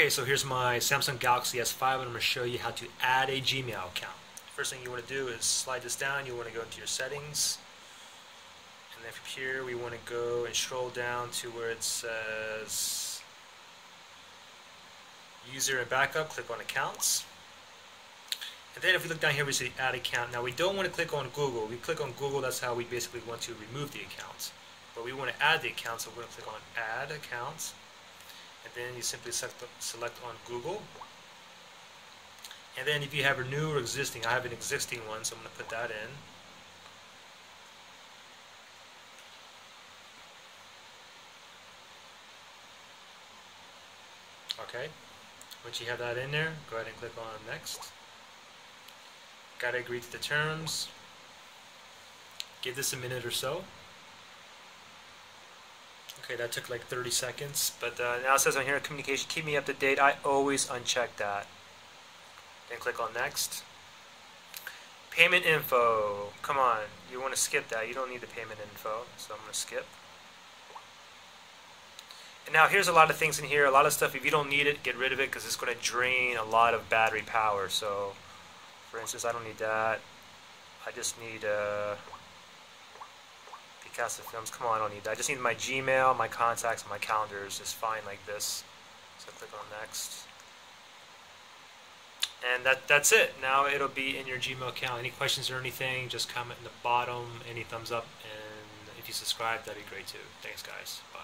Okay, so here's my Samsung Galaxy S5 and I'm going to show you how to add a Gmail account. First thing you want to do is slide this down. You want to go into your settings. And then from here we want to go and scroll down to where it says user and backup. Click on accounts. And then if we look down here we see add account. Now we don't want to click on Google. We click on Google, that's how we basically want to remove the account. But we want to add the account, so we're going to click on add accounts and then you simply select, select on Google. And then if you have a new or existing, I have an existing one, so I'm going to put that in. Okay, once you have that in there, go ahead and click on next. Gotta agree to the terms. Give this a minute or so. Okay, that took like 30 seconds, but uh, now it says on here, communication, keep me up to date. I always uncheck that. Then click on next. Payment info. Come on, you want to skip that. You don't need the payment info, so I'm going to skip. And now here's a lot of things in here, a lot of stuff. If you don't need it, get rid of it because it's going to drain a lot of battery power. So, for instance, I don't need that. I just need... Uh, Films. Come on, I don't need that. I just need my Gmail, my contacts, my calendars is fine like this. So click on next. And that that's it. Now it'll be in your Gmail account. Any questions or anything, just comment in the bottom. Any thumbs up, and if you subscribe, that'd be great too. Thanks, guys. Bye.